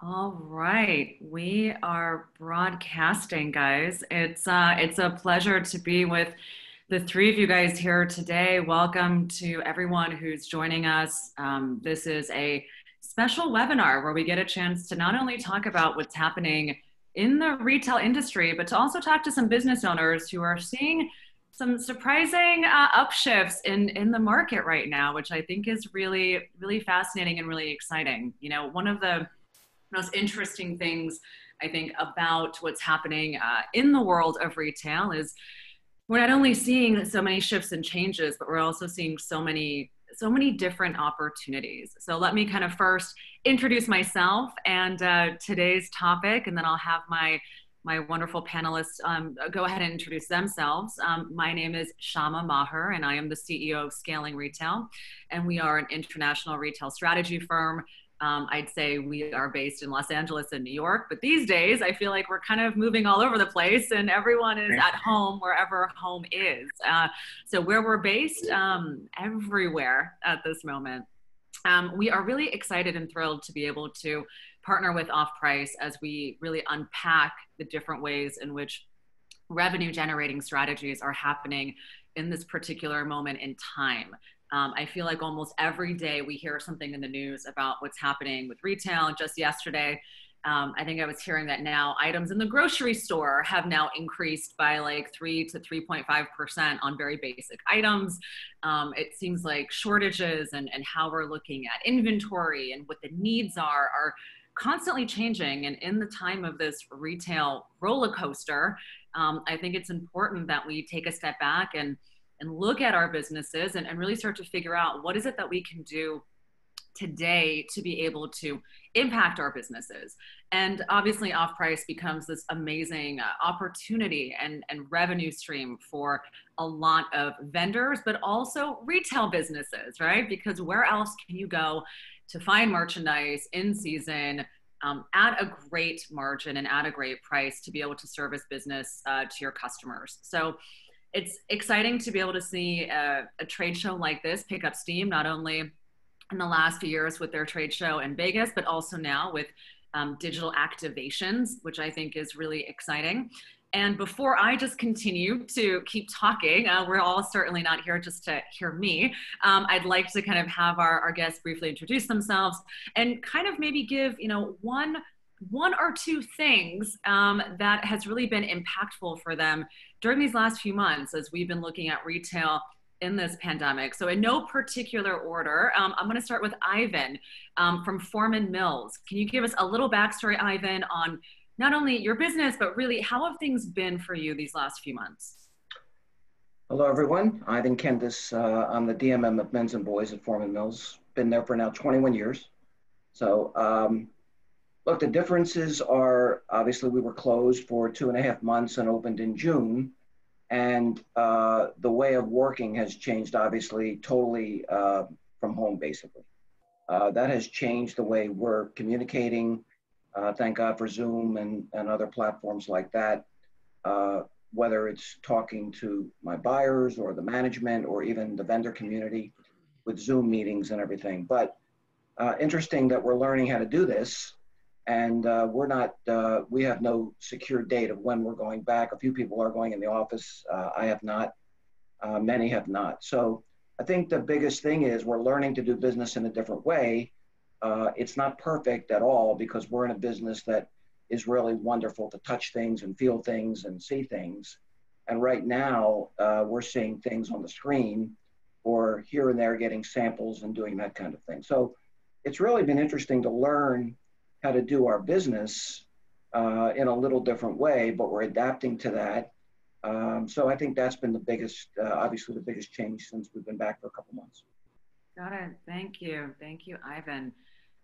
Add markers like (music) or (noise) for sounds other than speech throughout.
All right, we are broadcasting, guys. It's uh, it's a pleasure to be with the three of you guys here today. Welcome to everyone who's joining us. Um, this is a special webinar where we get a chance to not only talk about what's happening in the retail industry, but to also talk to some business owners who are seeing some surprising uh, upshifts in in the market right now, which I think is really really fascinating and really exciting. You know, one of the most interesting things I think about what's happening uh, in the world of retail is we're not only seeing so many shifts and changes, but we're also seeing so many so many different opportunities. So let me kind of first introduce myself and uh, today's topic, and then I'll have my my wonderful panelists um, go ahead and introduce themselves. Um, my name is Shama Maher, and I am the CEO of Scaling Retail, and we are an international retail strategy firm um, I'd say we are based in Los Angeles and New York, but these days I feel like we're kind of moving all over the place and everyone is at home wherever home is. Uh, so, where we're based, um, everywhere at this moment. Um, we are really excited and thrilled to be able to partner with Off Price as we really unpack the different ways in which revenue generating strategies are happening in this particular moment in time. Um, I feel like almost every day we hear something in the news about what's happening with retail. Just yesterday, um, I think I was hearing that now items in the grocery store have now increased by like 3 to 3.5% on very basic items. Um, it seems like shortages and, and how we're looking at inventory and what the needs are are constantly changing. And in the time of this retail roller coaster, um, I think it's important that we take a step back and and look at our businesses and, and really start to figure out what is it that we can do today to be able to impact our businesses. And obviously, off price becomes this amazing uh, opportunity and, and revenue stream for a lot of vendors, but also retail businesses, right? Because where else can you go to find merchandise in season? Um, at a great margin and at a great price to be able to service business uh, to your customers. So, it's exciting to be able to see a, a, trade show like this pick up steam, not only in the last few years with their trade show in Vegas, but also now with um, digital activations, which I think is really exciting. And before I just continue to keep talking, uh, we're all certainly not here just to hear me. Um, I'd like to kind of have our, our guests briefly introduce themselves and kind of maybe give, you know, one one or two things um, that has really been impactful for them during these last few months as we've been looking at retail in this pandemic. So, in no particular order, um, I'm going to start with Ivan um, from Forman Mills. Can you give us a little backstory, Ivan, on not only your business, but really how have things been for you these last few months? Hello, everyone. Ivan Kendis. Uh, I'm the DMM of Men's and Boys at Forman Mills. Been there for now 21 years. So, um, Look, the differences are obviously we were closed for two and a half months and opened in June. And uh, the way of working has changed, obviously, totally uh, from home, basically. Uh, that has changed the way we're communicating. Uh, thank God for Zoom and, and other platforms like that. Uh, whether it's talking to my buyers or the management or even the vendor community with Zoom meetings and everything. But uh, interesting that we're learning how to do this and uh, we're not uh, we have no secure date of when we're going back. A few people are going in the office. Uh, i have not. Uh, many have not. So i think the biggest thing is we're learning to do business in a different way. Uh, it's not perfect at all because we're in a business that is really wonderful to touch things and feel things and see things. And right now uh, we're seeing things on the screen or here and there getting samples and doing that kind of thing. So it's really been interesting to learn how to do our business uh, in a little different way, but we're adapting to that. Um, so I think that's been the biggest, uh, obviously the biggest change since we've been back for a couple months. Got it. Thank you. Thank you, Ivan.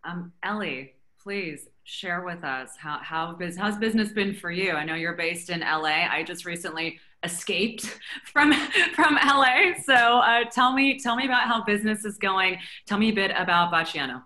Um, Ellie, please share with us how, how how's business been for you? I know you're based in LA. I just recently escaped (laughs) from from LA. So uh, tell me tell me about how business is going. Tell me a bit about Baciano.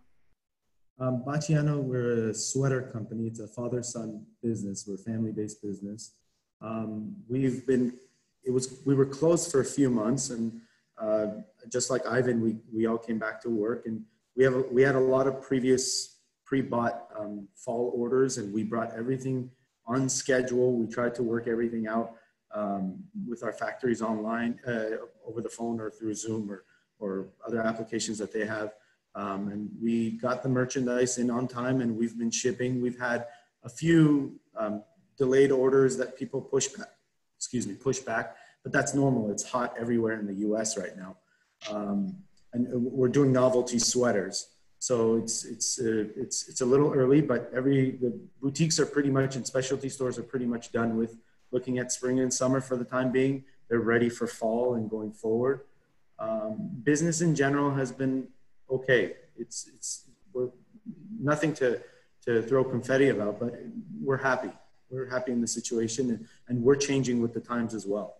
Um, Baciano, we're a sweater company. It's a father-son business. We're a family-based business. Um, we've been, it was, we were closed for a few months, and uh, just like Ivan, we we all came back to work, and we have a, we had a lot of previous pre-bought um, fall orders and we brought everything on schedule. We tried to work everything out um, with our factories online uh, over the phone or through Zoom or, or other applications that they have. Um, and we got the merchandise in on time and we've been shipping. We've had a few um, delayed orders that people push back, excuse me, push back, but that's normal. It's hot everywhere in the US right now. Um, and we're doing novelty sweaters. So it's, it's, uh, it's, it's a little early, but every, the boutiques are pretty much and specialty stores are pretty much done with looking at spring and summer for the time being. They're ready for fall and going forward. Um, business in general has been okay. It's, it's, we're nothing to, to throw confetti about, but we're happy. We're happy in the situation and, and we're changing with the times as well.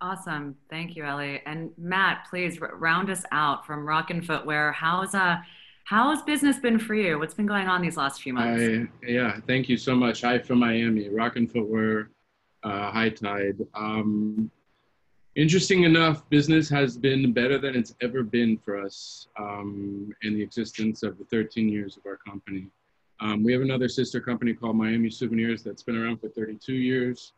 Awesome. Thank you, Ellie. And Matt, please round us out from Rockin' Footwear. How's uh how's business been for you? What's been going on these last few months? I, yeah, thank you so much. Hi from Miami, Rockin' Footwear, uh, High Tide. Um, interesting enough, business has been better than it's ever been for us um, in the existence of the 13 years of our company. Um, we have another sister company called Miami Souvenirs that's been around for 32 years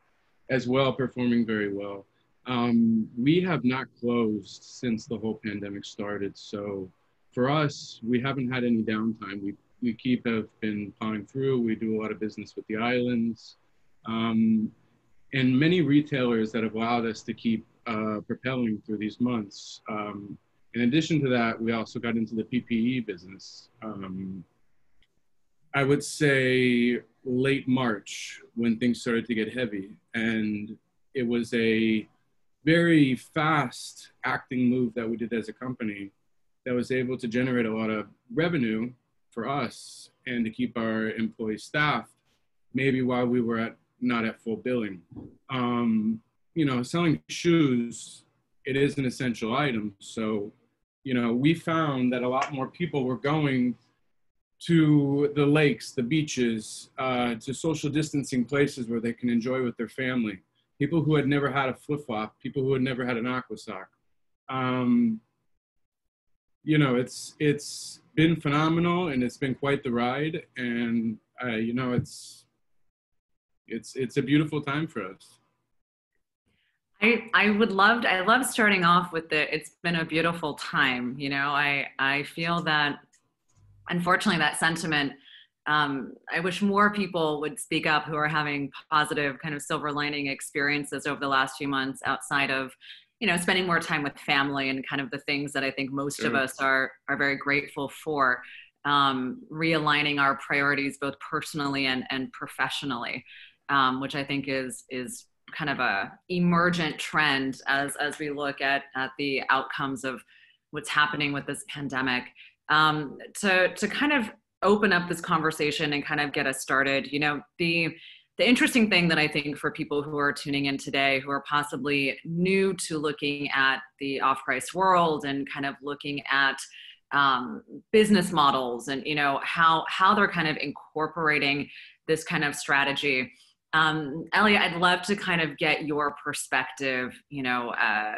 as well, performing very well. Um, we have not closed since the whole pandemic started. So for us, we haven't had any downtime. We, we keep have been plowing through. We do a lot of business with the islands. Um, and many retailers that have allowed us to keep uh, propelling through these months. Um, in addition to that, we also got into the PPE business. Um, I would say late March when things started to get heavy. And it was a very fast acting move that we did as a company that was able to generate a lot of revenue for us and to keep our employees staffed maybe while we were at not at full billing um, you know selling shoes it is an essential item so you know we found that a lot more people were going to the lakes the beaches uh, to social distancing places where they can enjoy with their family people who had never had a flip flop, people who had never had an aqua sock. Um, you know, it's it's been phenomenal and it's been quite the ride, and uh, you know, it's it's it's a beautiful time for us. I, I would love to, I love starting off with the it's been a beautiful time you know I I feel that unfortunately that sentiment um, I wish more people would speak up who are having positive kind of silver lining experiences over the last few months outside of, you know, spending more time with family and kind of the things that I think most sure. of us are are very grateful for. Um, realigning our priorities both personally and, and professionally, um, which I think is is kind of a emergent trend as as we look at at the outcomes of what's happening with this pandemic. Um, to to kind of open up this conversation and kind of get us started you know the the interesting thing that i think for people who are tuning in today who are possibly new to looking at the off price world and kind of looking at um, business models and you know how how they're kind of incorporating this kind of strategy um, elliot i'd love to kind of get your perspective you know uh,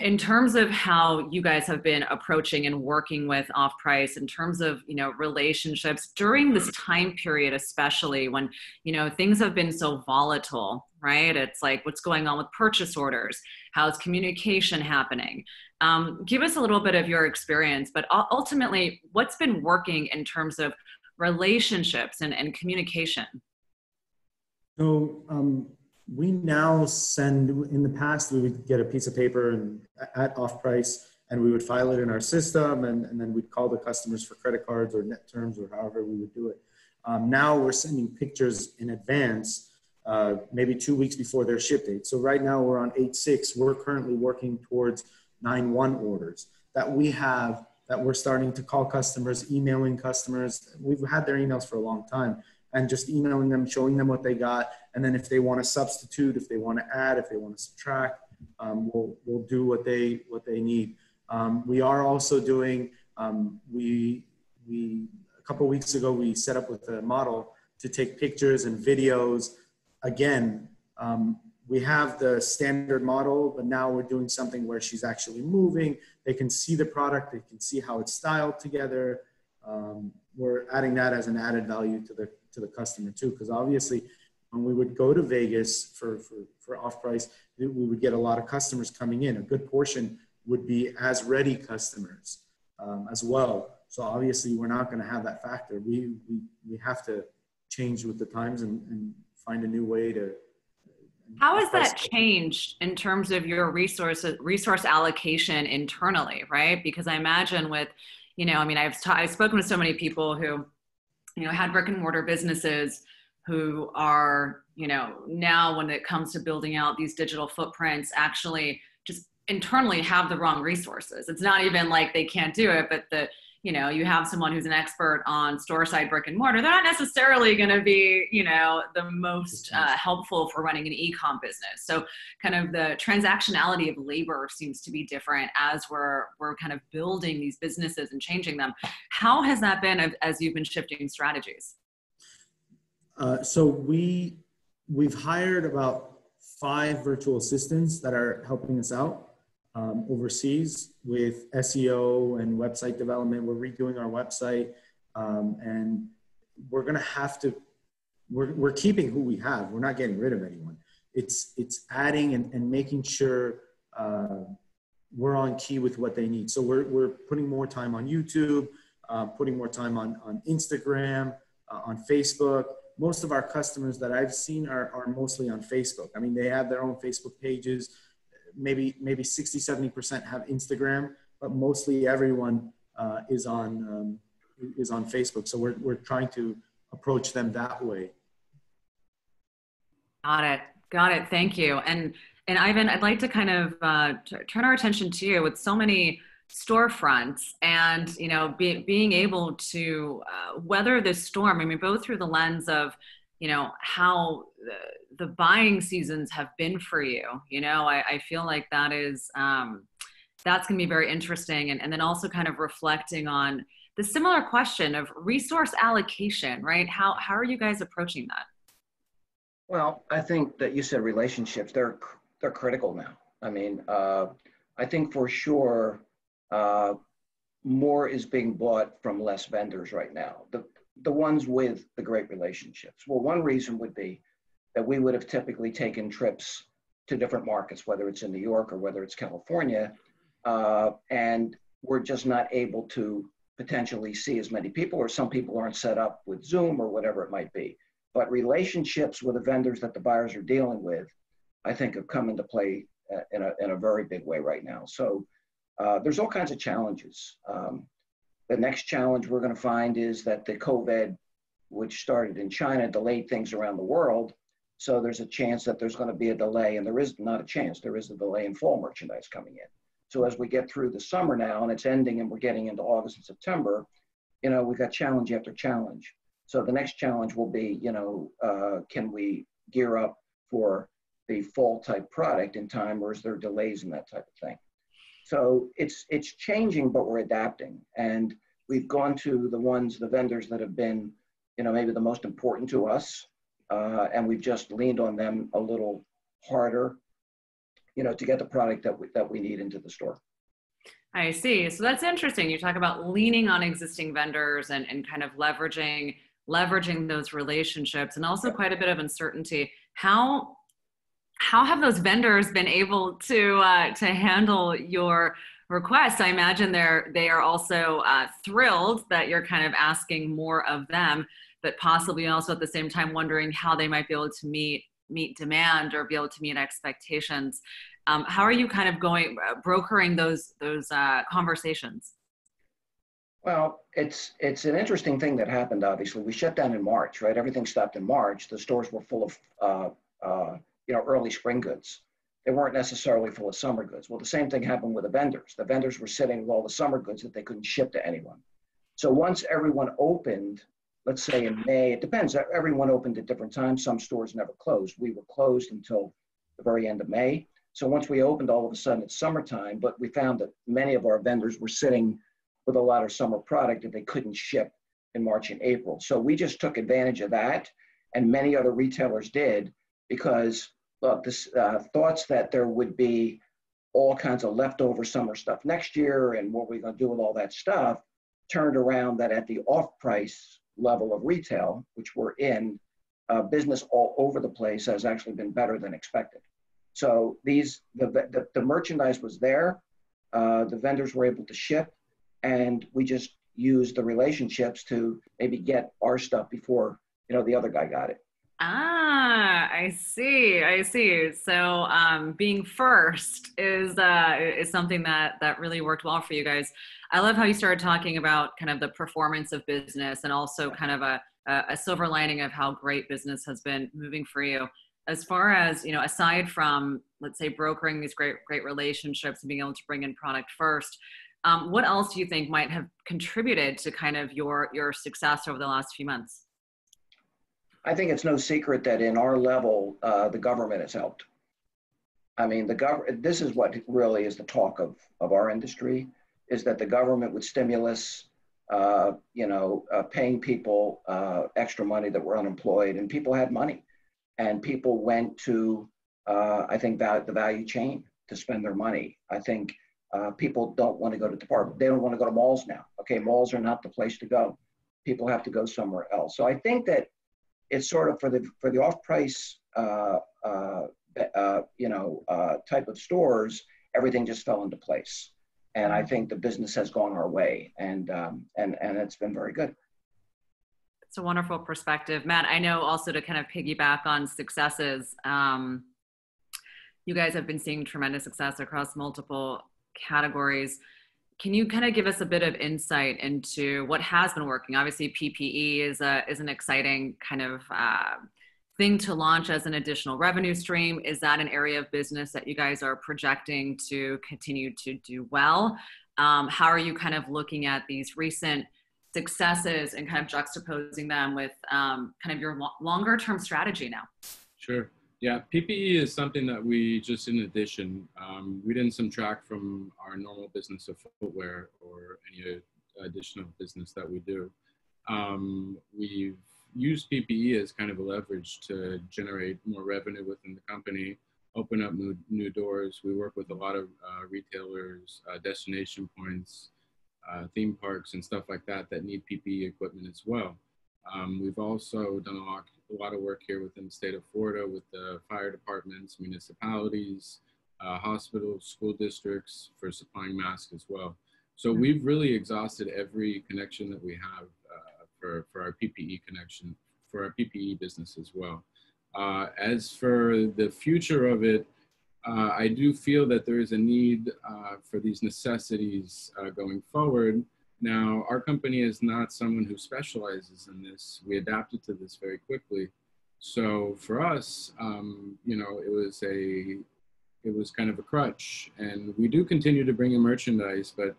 in terms of how you guys have been approaching and working with off price in terms of you know relationships during this time period especially when you know things have been so volatile right? It's like what's going on with purchase orders? How's communication happening? Um, give us a little bit of your experience but ultimately what's been working in terms of relationships and, and communication so um, we now send in the past we would get a piece of paper and at off price and we would file it in our system and, and then we'd call the customers for credit cards or net terms or however we would do it. Um, now we're sending pictures in advance uh, maybe two weeks before their ship date. So right now we're on 8-6 we're currently working towards 9-1 orders that we have that we're starting to call customers emailing customers. We've had their emails for a long time and just emailing them, showing them what they got. And then if they want to substitute, if they want to add, if they want to subtract, um, we'll, we'll do what they, what they need. Um, we are also doing, um, we, we, a couple weeks ago, we set up with a model to take pictures and videos. Again, um, we have the standard model, but now we're doing something where she's actually moving. They can see the product, they can see how it's styled together. um, we're adding that as an added value to the to the customer too. Because obviously, when we would go to Vegas for for, for off price, we would get a lot of customers coming in. A good portion would be as ready customers um, as well. So obviously, we're not going to have that factor. We we we have to change with the times and, and find a new way to. How has that changed in terms of your resources, resource allocation internally, right? Because I imagine with you know, I mean, I've, ta- I've spoken with so many people who, you know, had brick and mortar businesses who are, you know, now when it comes to building out these digital footprints, actually just internally have the wrong resources. It's not even like they can't do it, but the, you know you have someone who's an expert on store side brick and mortar they're not necessarily going to be you know the most uh, helpful for running an e-com business. So kind of the transactionality of labor seems to be different as we're we're kind of building these businesses and changing them. How has that been as you've been shifting strategies? Uh, so we we've hired about five virtual assistants that are helping us out um, overseas with SEO and website development. We're redoing our website, um, and we're going to have to. We're, we're keeping who we have. We're not getting rid of anyone. It's it's adding and, and making sure uh, we're on key with what they need. So we're we're putting more time on YouTube, uh, putting more time on on Instagram, uh, on Facebook. Most of our customers that I've seen are, are mostly on Facebook. I mean, they have their own Facebook pages maybe maybe 60 70% have instagram but mostly everyone uh, is on um, is on facebook. So we're, we're trying to approach them that way. Got it. Got it. Thank you. And and ivan i'd like to kind of uh, turn our attention to you with so many storefronts and you know be, being able to uh, weather this storm. I mean both through the lens of you know how the, the buying seasons have been for you you know i, I feel like that is um, that's going to be very interesting and, and then also kind of reflecting on the similar question of resource allocation right? How how are you guys approaching that? Well i think that you said relationships they're they're critical now. I mean uh, i think for sure uh, more is being bought from less vendors right now. The the ones with the great relationships? Well, one reason would be that we would have typically taken trips to different markets, whether it's in New York or whether it's California, uh, and we're just not able to potentially see as many people, or some people aren't set up with Zoom or whatever it might be. But relationships with the vendors that the buyers are dealing with, I think, have come into play uh, in a, in a very big way right now. So uh, there's all kinds of challenges. Um, the next challenge we're going to find is that the COVID, which started in China, delayed things around the world. So there's a chance that there's going to be a delay, and there is not a chance, there is a delay in fall merchandise coming in. So as we get through the summer now and it's ending and we're getting into August and September, you know, we've got challenge after challenge. So the next challenge will be, you know, uh, can we gear up for the fall type product in time or is there delays in that type of thing? So it's it's changing, but we're adapting, and we've gone to the ones, the vendors that have been, you know, maybe the most important to us, uh, and we've just leaned on them a little harder, you know, to get the product that we, that we need into the store. I see. So that's interesting. You talk about leaning on existing vendors and, and kind of leveraging leveraging those relationships and also quite a bit of uncertainty. How how have those vendors been able to uh, to handle your requests? I imagine they're they are also uh, thrilled that you're kind of asking more of them, but possibly also at the same time wondering how they might be able to meet meet demand or be able to meet expectations. Um, how are you kind of going uh, brokering those those uh, conversations? Well, it's it's an interesting thing that happened. Obviously, we shut down in March, right? Everything stopped in March. The stores were full of uh, uh, you know, early spring goods. They weren't necessarily full of summer goods. Well, the same thing happened with the vendors. The vendors were sitting with all the summer goods that they couldn't ship to anyone. So once everyone opened, let's say in May, it depends. Everyone opened at different times. Some stores never closed. We were closed until the very end of May. So once we opened, all of a sudden it's summertime, but we found that many of our vendors were sitting with a lot of summer product that they couldn't ship in March and April. So we just took advantage of that, and many other retailers did because look, this uh, thoughts that there would be all kinds of leftover summer stuff next year and what we're going to do with all that stuff turned around that at the off-price level of retail, which we're in, uh, business all over the place has actually been better than expected. So these the the, the merchandise was there, uh, the vendors were able to ship, and we just used the relationships to maybe get our stuff before you know the other guy got it. Ah, I see. I see. So um, being first is uh, is something that that really worked well for you guys. I love how you started talking about kind of the performance of business and also kind of a a silver lining of how great business has been moving for you. As far as you know, aside from let's say brokering these great great relationships and being able to bring in product first, um, what else do you think might have contributed to kind of your your success over the last few months? I think it's no secret that in our level, uh, the government has helped. I mean, the government. This is what really is the talk of of our industry: is that the government with stimulus, uh, you know, uh, paying people uh, extra money that were unemployed, and people had money, and people went to, uh, I think, that the value chain to spend their money. I think uh, people don't want to go to the department. They don't want to go to malls now. Okay, malls are not the place to go. People have to go somewhere else. So I think that it's sort of for the for the off-price uh, uh, uh, you know uh, type of stores, everything just fell into place, and I think the business has gone our way, and um, and and it's been very good. It's a wonderful perspective, Matt. I know also to kind of piggyback on successes. Um, you guys have been seeing tremendous success across multiple categories. Can you kind of give us a bit of insight into what has been working? Obviously, PPE is a is an exciting kind of uh, thing to launch as an additional revenue stream. Is that an area of business that you guys are projecting to continue to do well? Um, how are you kind of looking at these recent successes and kind of juxtaposing them with um, kind of your lo- longer term strategy now? Sure. Yeah, PPE is something that we just in addition, um, we didn't subtract from our normal business of footwear or any additional business that we do. Um, we've used PPE as kind of a leverage to generate more revenue within the company, open up new, new doors. We work with a lot of uh, retailers, uh, destination points, uh, theme parks, and stuff like that that need PPE equipment as well. Um, we've also done a lot, a lot of work here within the state of Florida with the fire departments, municipalities, uh, hospitals, school districts for supplying masks as well. So mm-hmm. we've really exhausted every connection that we have uh, for, for our PPE connection, for our PPE business as well. Uh, as for the future of it, uh, I do feel that there is a need uh, for these necessities uh, going forward. Now, our company is not someone who specializes in this. We adapted to this very quickly. So for us, um, you know, it was a, it was kind of a crutch. And we do continue to bring in merchandise, but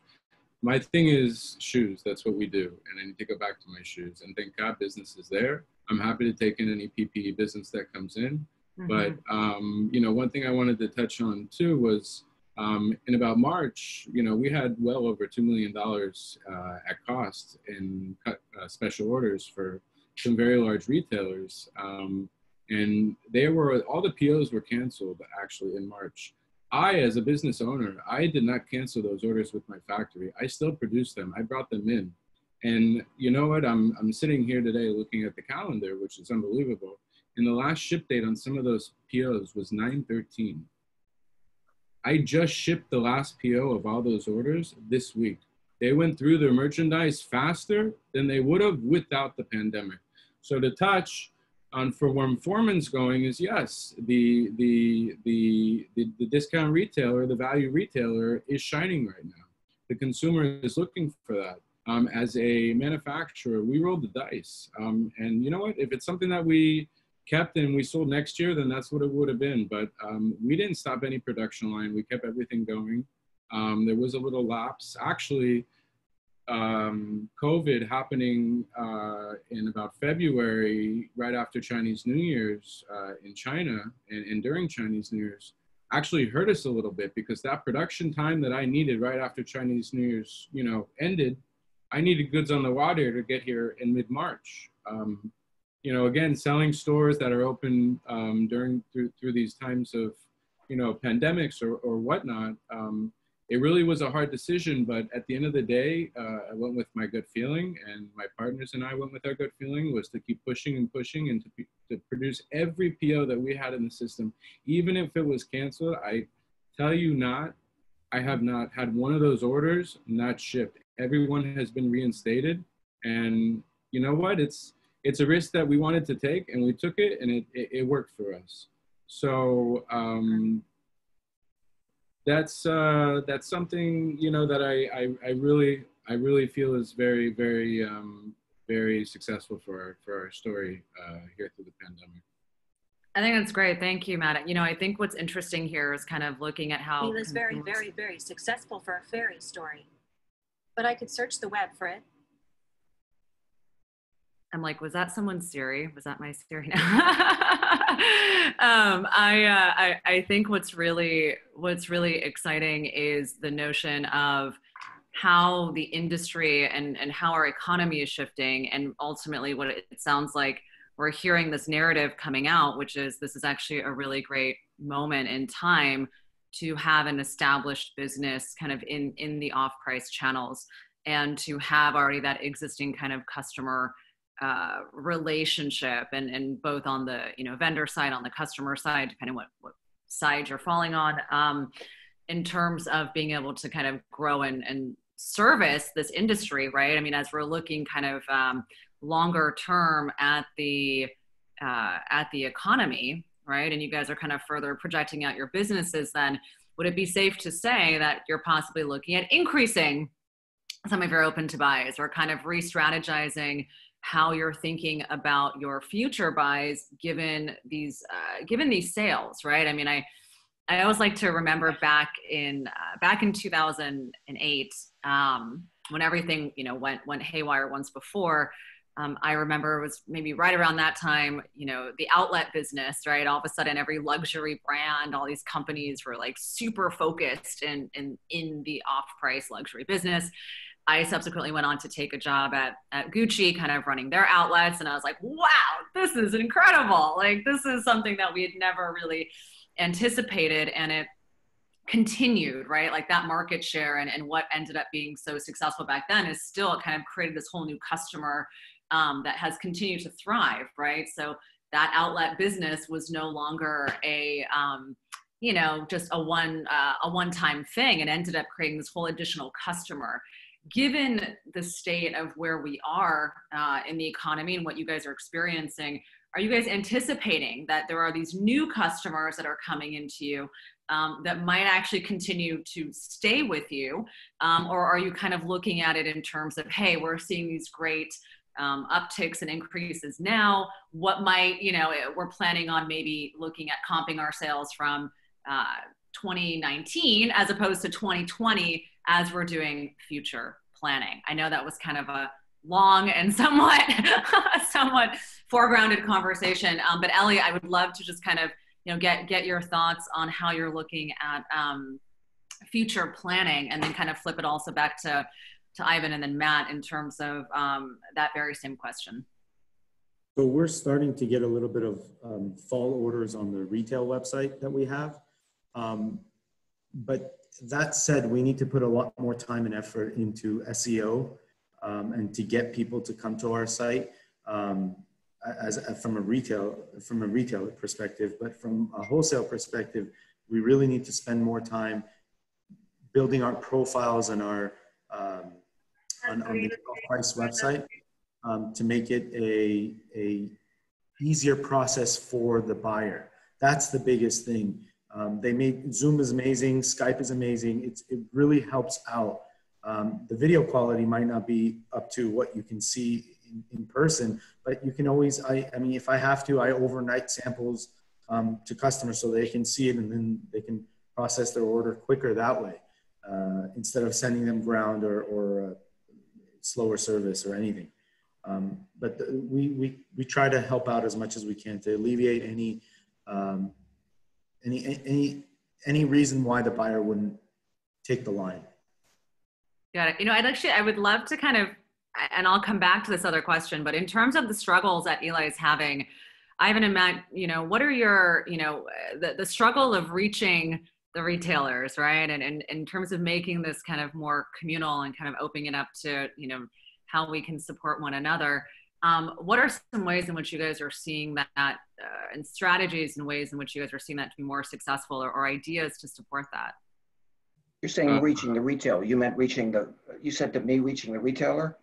my thing is shoes. That's what we do. And I need to go back to my shoes. And thank God business is there. I'm happy to take in any PPE business that comes in. Mm-hmm. But, um, you know, one thing I wanted to touch on too was, um, in about March, you know, we had well over $2 million uh, at cost in cut, uh, special orders for some very large retailers. Um, and they were, all the POs were canceled actually in March. I, as a business owner, I did not cancel those orders with my factory. I still produced them. I brought them in. And you know what? I'm, I'm sitting here today looking at the calendar, which is unbelievable. And the last ship date on some of those POs was 913. I just shipped the last PO of all those orders this week. They went through their merchandise faster than they would have without the pandemic. So to touch on for where Forman's going is yes, the, the, the, the, the discount retailer, the value retailer is shining right now. The consumer is looking for that. Um, as a manufacturer, we rolled the dice. Um, and you know what? If it's something that we kept and we sold next year, then that's what it would have been. But um, we didn't stop any production line. We kept everything going. Um, there was a little lapse. Actually, um, COVID happening uh, in about February, right after Chinese New Year's uh, in China and, and during Chinese New Year's, actually hurt us a little bit because that production time that I needed right after Chinese New Year's, you know, ended, I needed goods on the water to get here in mid-March. Um, you know, again, selling stores that are open um, during through, through these times of, you know, pandemics or, or whatnot, um, it really was a hard decision, but at the end of the day, uh, I went with my gut feeling, and my partners and I went with our gut feeling was to keep pushing and pushing and to, to produce every PO that we had in the system, even if it was canceled. I tell you not, I have not had one of those orders not shipped. Everyone has been reinstated, and you know what? It's it's a risk that we wanted to take, and we took it, and it it, it worked for us. So. Um, that's uh, that's something you know that I, I, I really I really feel is very very um, very successful for our, for our story uh, here through the pandemic. I think that's great. Thank you, Matt. You know, I think what's interesting here is kind of looking at how it was very, very, very successful for a fairy story. But I could search the web for it. I'm like, was that someone's Siri? Was that my Siri? (laughs) um, I, uh, I, I think what's really what's really exciting is the notion of how the industry and and how our economy is shifting, and ultimately what it, sounds like we're hearing this narrative coming out, which is this is actually a really great moment in time to have an established business kind of in in the off price channels and to have already that existing kind of customer uh, relationship and, and both on the you know vendor side on the customer side depending what, what side you're falling on um, in terms of being able to kind of grow and, and service this industry right? I mean as we're looking kind of um, longer term at the uh, at the economy right? And you guys are kind of further projecting out your businesses then would it be safe to say that you're possibly looking at increasing some of your open to buys or kind of re-strategizing how you're thinking about your future buys given these uh, given these sales right? I mean i i always like to remember back in uh, back in 2008 um, when everything you know went went haywire once before um, i remember it was maybe right around that time you know the outlet business right? All of a sudden every luxury brand all these companies were like super focused in in in the off price luxury business I subsequently went on to take a job at, at Gucci, kind of running their outlets. And I was like, wow, this is incredible. Like, this is something that we had never really anticipated. And it continued, right? Like, that market share and, and what ended up being so successful back then is still kind of created this whole new customer um, that has continued to thrive, right? So, that outlet business was no longer a, um, you know, just a one uh, a one time thing, and ended up creating this whole additional customer given the state of where we are uh, in the economy and what you guys are experiencing, are you guys anticipating that there are these new customers that are coming into you um, that might actually continue to stay with you? Um, or are you kind of looking at it in terms of, hey, we're seeing these great um, upticks and increases now? What might, you know, we're planning on maybe looking at comping our sales from uh, 2019 as opposed to 2020 as we're doing future planning. I know that was kind of a long and somewhat (laughs) somewhat foregrounded conversation, um, but Ellie, I would love to just kind of you know get get your thoughts on how you're looking at um, future planning, and then kind of flip it also back to to Ivan and then Matt in terms of um, that very same question. So we're starting to get a little bit of um, fall orders on the retail website that we have. Um, but that said, we need to put a lot more time and effort into SEO um, and to get people to come to our site um, as, as, from a retail from a retailer perspective. But from a wholesale perspective, we really need to spend more time building our profiles and our um, on, on, the price website um, to make it a, a easier process for the buyer. That's the biggest thing. Um, they made Zoom is amazing, Skype is amazing. It's, it really helps out. Um, the video quality might not be up to what you can see in, in person, but you can always, I, I mean, if I have to, I overnight samples um, to customers so they can see it and then they can process their order quicker that way uh, instead of sending them ground or, or uh, slower service or anything. Um, but the, we, we, we try to help out as much as we can to alleviate any um, any any any reason why the buyer wouldn't take the line? Got it. You know, I'd actually I would love to kind of and I'll come back to this other question, but in terms of the struggles that Eli is having, I haven't Matt, you know, what are your, you know, the, the struggle of reaching the retailers, right? And, and in terms of making this kind of more communal and kind of opening it up to, you know, how we can support one another. Um, what are some ways in which you guys are seeing that uh, and strategies and ways in which you guys are seeing that to be more successful or, or ideas to support that? You're saying uh, reaching the retail. You meant reaching the, you said to me reaching the retailer?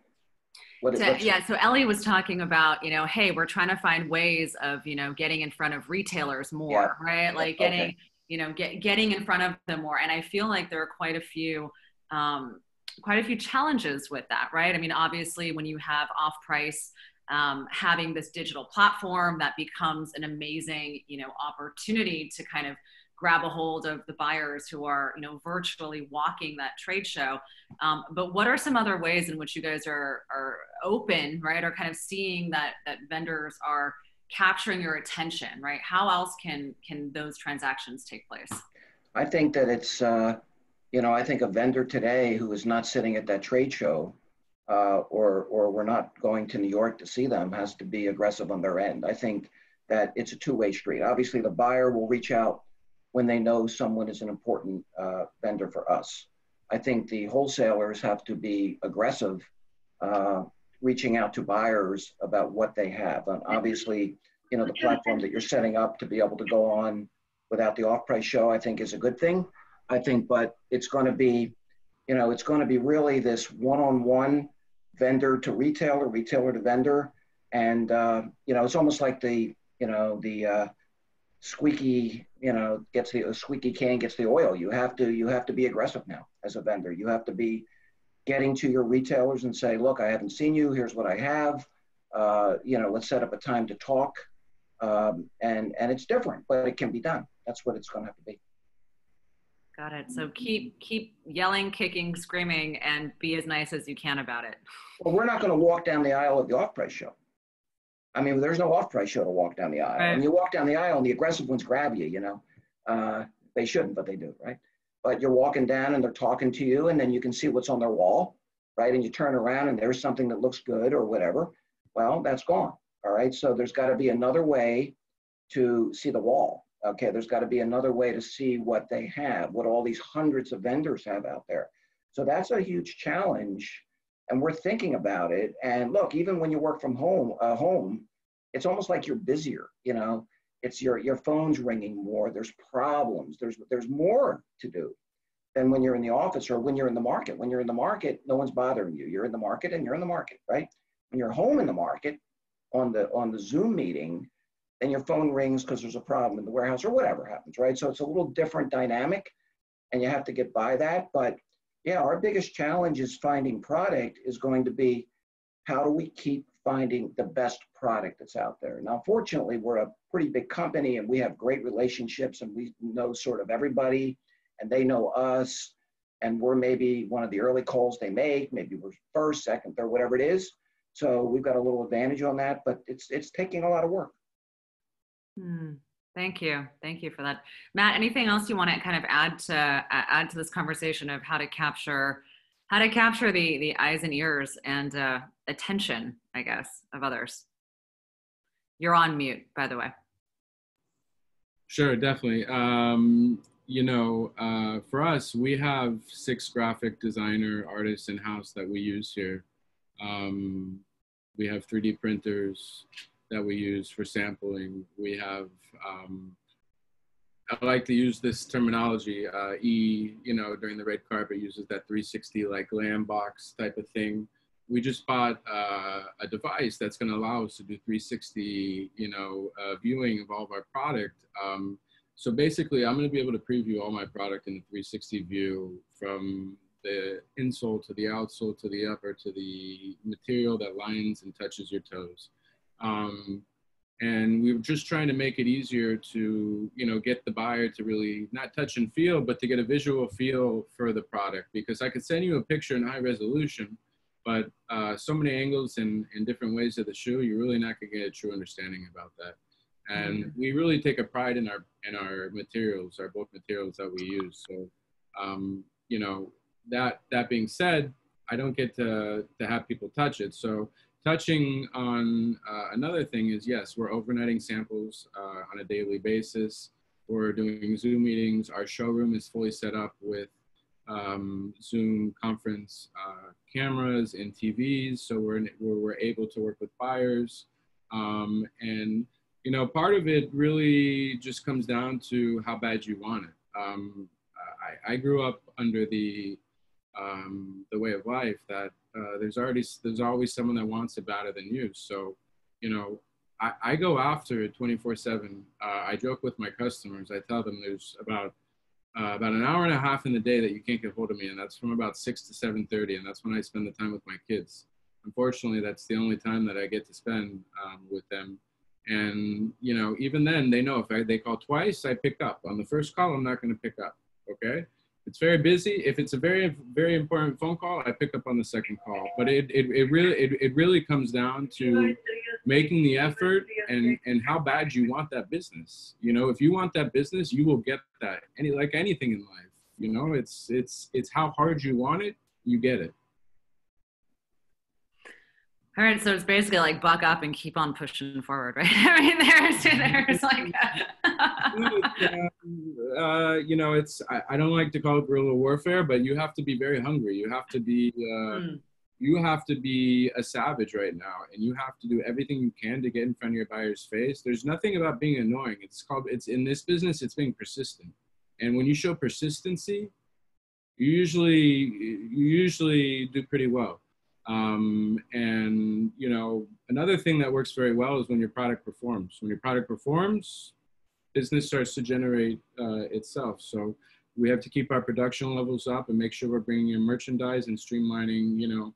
What, to, yeah, so Ellie was talking about, you know, hey, we're trying to find ways of, you know, getting in front of retailers more, yeah. right? Like getting, okay. you know, get, getting in front of them more. And I feel like there are quite a few, um, quite a few challenges with that, right? I mean, obviously, when you have off price, um, having this digital platform that becomes an amazing, you know, opportunity to kind of grab a hold of the buyers who are you know virtually walking that trade show. Um, but what are some other ways in which you guys are are open right? Or kind of seeing that that vendors are capturing your attention right? How else can can those transactions take place? I think that it's uh, you know i think a vendor today who is not sitting at that trade show uh, or or we're not going to new york to see them has to be aggressive on their end i think that it's a two-way street obviously the buyer will reach out when they know someone is an important uh, vendor for us. I think the wholesalers have to be aggressive, uh, reaching out to buyers about what they have. And obviously, you know, the platform that you're setting up to be able to go on without the off-price show, I think is a good thing. I think, but it's going to be, you know, it's going to be really this one-on-one vendor to retailer, retailer to vendor, and uh, you know, it's almost like the, you know, the uh, squeaky you know gets the squeaky can gets the oil. You have to you have to be aggressive now as a vendor. You have to be getting to your retailers and say look i haven't seen you. Here's what i have. Uh, you know let's set up a time to talk. Um, and and it's different but it can be done. That's what it's going to have to be got it so keep keep yelling kicking screaming and be as nice as you can about it well we're not going to walk down the aisle of the off-price show I mean, there's no off-price show to walk down the aisle. Right. When you walk down the aisle and the aggressive ones grab you, you know, uh, they shouldn't, but they do, right? But you're walking down and they're talking to you, and then you can see what's on their wall, right? And you turn around and there's something that looks good or whatever. Well, that's gone. All right. So there's got to be another way to see the wall. Okay. There's got to be another way to see what they have, what all these hundreds of vendors have out there. So that's a huge challenge and we're thinking about it. And look, even when you work from home, uh, home, it's almost like you're busier. You know, it's your your phone's ringing more. There's problems. There's there's more to do than when you're in the office or when you're in the market. When you're in the market, no one's bothering you. You're in the market and you're in the market, right? When you're home in the market, on the on the Zoom meeting, then your phone rings because there's a problem in the warehouse or whatever happens, right? So it's a little different dynamic, and you have to get by that. But yeah, our biggest challenge is finding product is going to be how do we keep finding the best product that's out there. Now, fortunately, we're a pretty big company and we have great relationships and we know sort of everybody and they know us and we're maybe one of the early calls they make, maybe we're first, second, third, whatever it is. So we've got a little advantage on that, but it's it's taking a lot of work. Hmm. Thank you. Thank you for that. Matt, anything else you want to kind of add to add to this conversation of how to capture how to capture the the eyes and ears and uh, attention, I guess, of others? You're on mute, by the way. Sure, definitely. Um, you know, uh, for us, we have six graphic designer artists in house that we use here. Um, we have 3D printers that we use for sampling. We have, um, I like to use this terminology. Uh, e, you know, during the red carpet uses that 360 like glam box type of thing. We just bought uh, a device that's going to allow us to do 360, you know, uh, viewing of all of our product. Um, so basically, I'm going to be able to preview all my product in the 360 view from the insole to the outsole to the upper to the material that lines and touches your toes. Um, and we were just trying to make it easier to, you know, get the buyer to really not touch and feel, but to get a visual feel for the product. Because I could send you a picture in high resolution, but uh, so many angles and, and different ways of the shoe, you're really not gonna get a true understanding about that. And mm-hmm. we really take a pride in our in our materials, our both materials that we use. So, um, you know, that that being said, I don't get to to have people touch it. So touching on uh, another thing is yes, we're overnighting samples uh, on a daily basis. We're doing Zoom meetings. Our showroom is fully set up with um, Zoom conference uh, cameras and TVs, so we're, we're, we're able to work with buyers. Um, and you know, part of it really just comes down to how bad you want it. Um, I, I, grew up under the um, the way of life that uh, there's already there's always someone that wants it better than you. So, you know, I, I go after it 24 seven. Uh, I joke with my customers. I tell them there's about uh, about an hour and a half in the day that you can't get hold of me, and that's from about six to 7:30, and that's when I spend the time with my kids. Unfortunately, that's the only time that I get to spend um, with them. And you know, even then, they know if I, they call twice, I pick up. On the first call, I'm not going to pick up. Okay, it's very busy. If it's a very very important phone call, I pick up on the second call. But it it, it really it, it really comes down to making the effort and and how bad you want that business. You know, if you want that business, you will get that. Any like anything in life. You know, it's it's it's how hard you want it, you get it. All right, so it's basically like buck up and keep on pushing forward, right? (laughs) I mean, there's there's like, (laughs) (laughs) uh, you know, it's I, I, don't like to call it guerrilla warfare, but you have to be very hungry. You have to be, uh, mm. you have to be a savage right now, and you have to do everything you can to get in front of your buyer's face. There's nothing about being annoying. It's called it's in this business. It's being persistent, and when you show persistency, you usually you usually do pretty well um, and you know, another thing that works very well is when your product performs. When your product performs, business starts to generate uh, itself. So we have to keep our production levels up and make sure we're bringing in merchandise and streamlining, you know,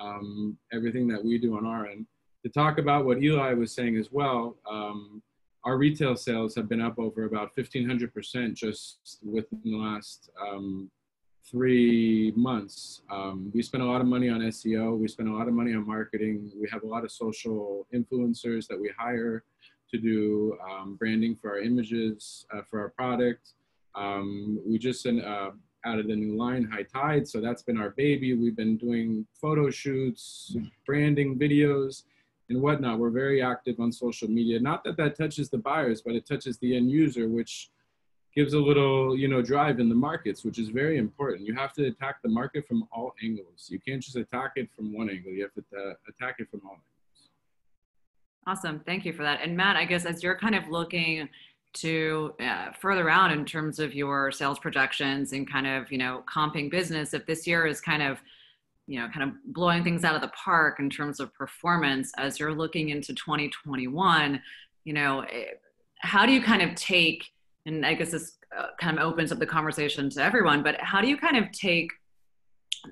um, everything that we do on our end. To talk about what Eli was saying as well, um, our retail sales have been up over about 1,500% just within the last um, three months. Um, we spent a lot of money on SEO. We spent a lot of money on marketing. We have a lot of social influencers that we hire to do um, branding for our images, uh, for our product. Um, we just uh, added a new line, High Tide. So that's been our baby. We've been doing photo shoots, branding videos and whatnot. We're very active on social media. Not that that touches the buyers, but it touches the end user, which gives a little, you know, drive in the markets, which is very important. You have to attack the market from all angles. You can't just attack it from one angle. You have to uh, attack it from all angles. Awesome. Thank you for that. And Matt, I guess as you're kind of looking to uh, further out in terms of your sales projections and kind of, you know, comping business, if this year is kind of, you know, kind of blowing things out of the park in terms of performance as you're looking into 2021, you know, eh, how do you kind of take and I guess this uh, kind of opens up the conversation to everyone, but how do you kind of take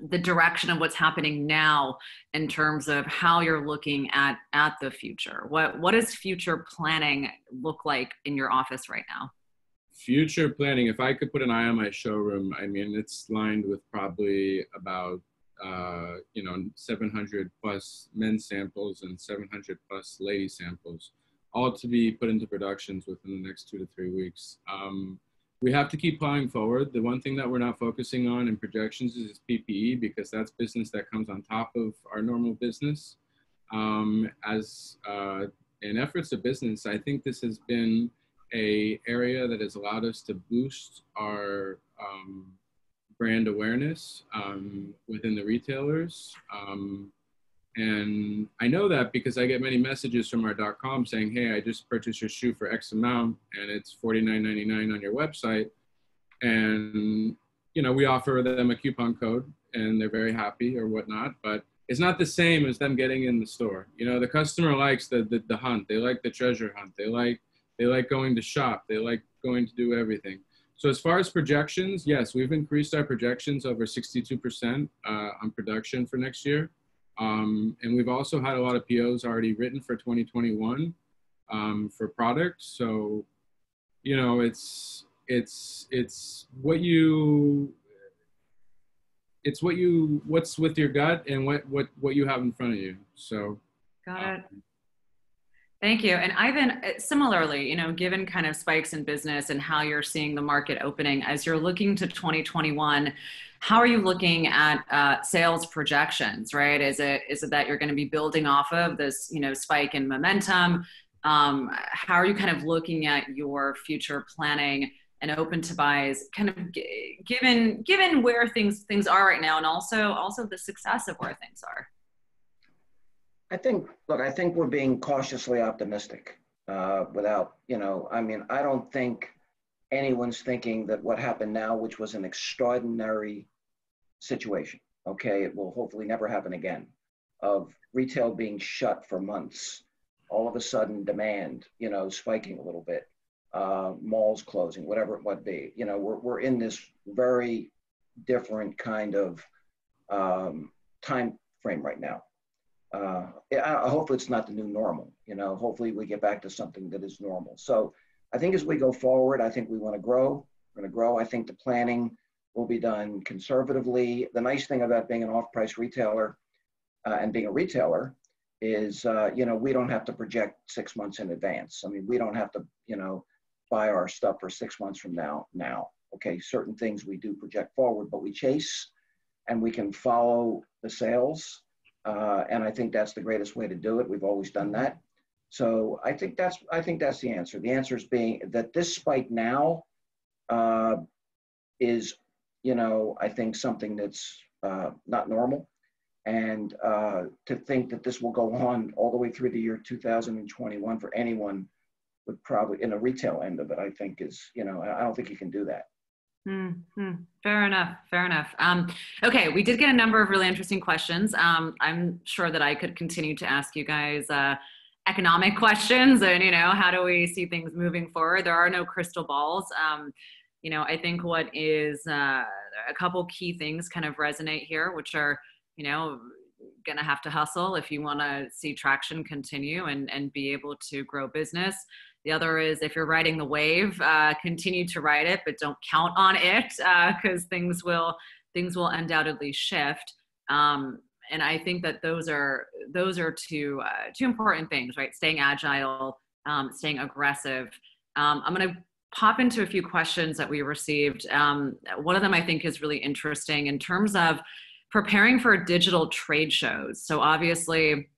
the direction of what's happening now in terms of how you're looking at at the future? What what does future planning look like in your office right now? Future planning, if I could put an eye on my showroom, I mean it's lined with probably about uh, you know 700 plus men samples and 700 plus lady samples all to be put into productions within the next two to three weeks. Um, we have to keep plowing forward. The one thing that we're not focusing on in projections is PPE because that's business that comes on top of our normal business. Um, as uh, in efforts of business, I think this has been a area that has allowed us to boost our um, brand awareness um, within the retailers. Um, and I know that because I get many messages from our dot .com saying, "Hey, I just purchased your shoe for X amount, and it's $49.99 on your website." And you know, we offer them a coupon code, and they're very happy or whatnot. But it's not the same as them getting in the store. You know, the customer likes the, the, the hunt. They like the treasure hunt. They like they like going to shop. They like going to do everything. So as far as projections, yes, we've increased our projections over 62% uh, on production for next year. Um, and we've also had a lot of POs already written for 2021 um, for products. So, you know, it's it's it's what you it's what you what's with your gut and what what what you have in front of you. So, got it. Um, Thank you. And Ivan, uh, similarly, you know, given kind of spikes in business and how you're seeing the market opening as you're looking to 2021, how are you looking at uh, sales projections? Right? Is it is it that you're going to be building off of this, you know, spike in momentum? Um, how are you kind of looking at your future planning and open to buys, kind of g- given given where things things are right now, and also also the success of where things are? I think, look, I think we're being cautiously optimistic. Uh, without, you know, I mean, I don't think anyone's thinking that what happened now, which was an extraordinary situation, okay, it will hopefully never happen again, of retail being shut for months, all of a sudden demand, you know, spiking a little bit, uh, malls closing, whatever it might be. You know, we're, we're in this very different kind of um, time frame right now. Uh, I, I hope it's not the new normal. You know, hopefully we get back to something that is normal. So I think as we go forward, I think we want to grow. We're going to grow. I think the planning will be done conservatively. The nice thing about being an off-price retailer uh, and being a retailer is, uh, you know, we don't have to project six months in advance. I mean, we don't have to, you know, buy our stuff for six months from now. Now, okay, certain things we do project forward, but we chase and we can follow the sales. Uh, and I think that's the greatest way to do it. We've always done that. So I think that's I think that's the answer. The answer is being that this spike now uh, is, you know, I think something that's uh, not normal, and uh, to think that this will go on all the way through the year 2021 for anyone would probably in a retail end of it, I think is, you know, I don't think you can do that. Mm-hmm. Fair enough. Fair enough. Um, okay, we did get a number of really interesting questions. Um, I'm sure that I could continue to ask you guys uh, economic (laughs) questions and you know how do we see things moving forward there are no crystal balls um, you know i think what is uh, a couple key things kind of resonate here which are you know gonna have to hustle if you want to see traction continue and and be able to grow business the other is if you're riding the wave uh, continue to ride it but don't count on it because (laughs) uh, things will things will undoubtedly shift um, and I think that those are those are two uh, two important things, right? Staying agile, um, staying aggressive. Um, I'm going to pop into a few questions that we received. Um, one of them I think is really interesting in terms of preparing for digital trade shows. So obviously,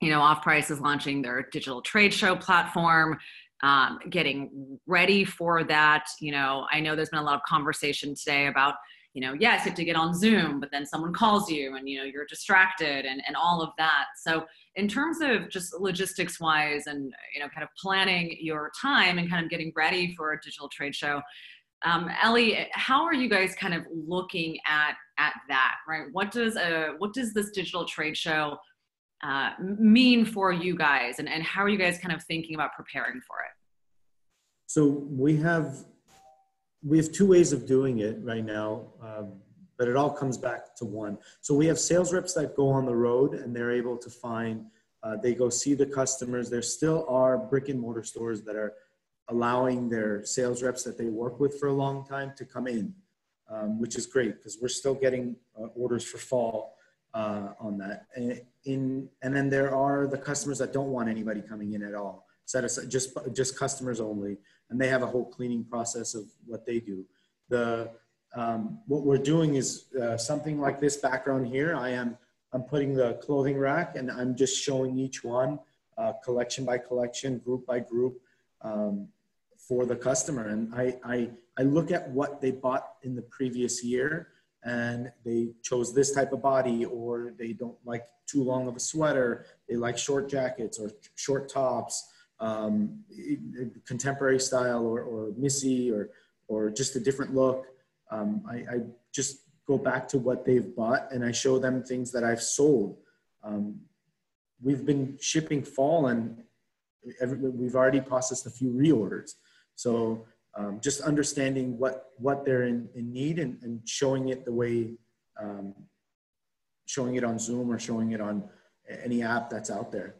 you know, Off Price is launching their digital trade show platform. Um, getting ready for that. You know, I know there's been a lot of conversation today about you know, yes, you have to get on Zoom, but then someone calls you and, you know, you're distracted and, and all of that. So in terms of just logistics wise and, you know, kind of planning your time and kind of getting ready for a digital trade show, um, Ellie, how are you guys kind of looking at, at that, right? What does a, what does this digital trade show uh, mean for you guys and, and how are you guys kind of thinking about preparing for it? So we have we have two ways of doing it right now, um, but it all comes back to one. So we have sales reps that go on the road and they're able to find, uh, they go see the customers. There still are brick and mortar stores that are allowing their sales reps that they work with for a long time to come in, um, which is great because we're still getting uh, orders for fall uh, on that. And, in, and then there are the customers that don't want anybody coming in at all. So just, just customers only and they have a whole cleaning process of what they do. The um, what we're doing is uh, something like this background here. I am I'm putting the clothing rack and I'm just showing each one uh, collection by collection, group by group um, for the customer. And I, I, I look at what they bought in the previous year and they chose this type of body or they don't like too long of a sweater. They like short jackets or short tops um, contemporary style or, or Missy or, or just a different look. Um, I, I, just go back to what they've bought and I show them things that I've sold. Um, we've been shipping fall and every, we've already processed a few reorders. So um, just understanding what, what they're in, in need and, and showing it the way, um, showing it on Zoom or showing it on any app that's out there.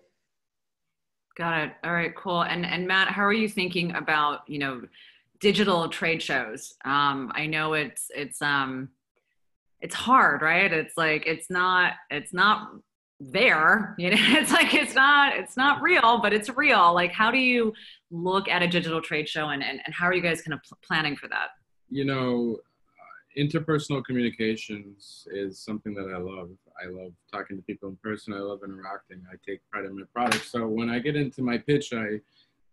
Got it. All right, cool. And and Matt, how are you thinking about you know digital trade shows? Um, I know it's it's um it's hard, right? It's like it's not it's not there. You know, (laughs) it's like it's not it's not real, but it's real. Like, how do you look at a digital trade show, and and, and how are you guys kind of pl- planning for that? You know, interpersonal communications is something that I love. I love talking to people in person person. I love interacting. I take pride in my product. So when I get into my pitch, I,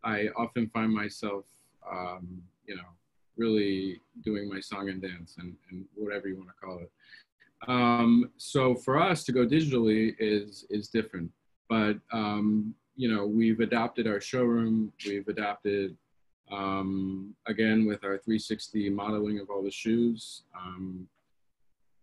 I often find myself, um, you know, really doing my song and dance and, and whatever you want to call it. Um, so for us to go digitally is is different, but um, you know we've adapted our showroom. We've adapted um, again with our 360 modeling of all the shoes. Um,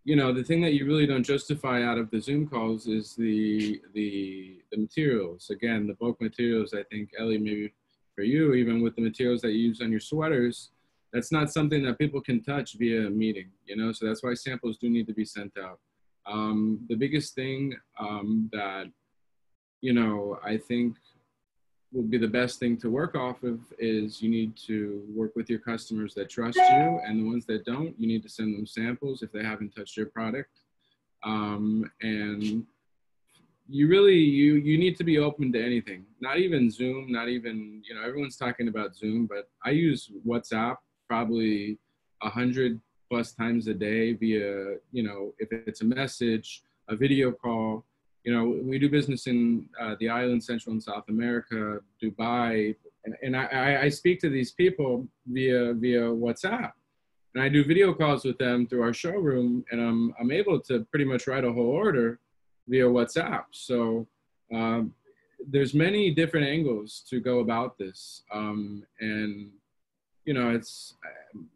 you know the thing that you really don't justify out of the Zoom calls is the the the materials. Again, the bulk materials. I think Ellie, maybe for you, even with the materials that you use on your sweaters that's not something that people can touch via a meeting, you know, so that's why samples do need to be sent out. Um, the biggest thing um, that, you know, I think will be the best thing to work off of is you need to work with your customers that trust you and the ones that don't, you need to send them samples if they haven't touched your product. Um, and you really you you need to be open to anything not even zoom not even you know everyone's talking about zoom but i use whatsapp probably a hundred plus times a day via, you know, if it's a message, a video call. You know, we do business in uh, the island, Central and South America, Dubai, and, and I, I speak to these people via via WhatsApp, and I do video calls with them through our showroom, and I'm I'm able to pretty much write a whole order via WhatsApp. So um, there's many different angles to go about this, um, and you know, it's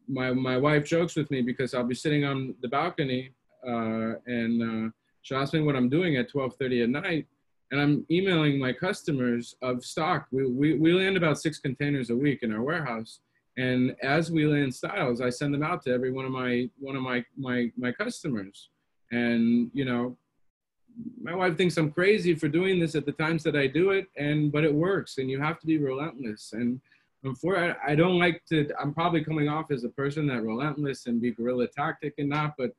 my my wife jokes with me because I'll be sitting on the balcony uh, and uh, she'll ask me what I'm doing at 12:30 at night, and I'm emailing my customers of stock. We, we we land about six containers a week in our warehouse, and as we land styles, I send them out to every one of my one of my my my customers, and you know. My wife thinks I'm crazy for doing this at the times that I do it, and but it works, and you have to be relentless. And I, I don't like to i'm probably coming off as a person that relentless and be guerrilla tactic and not but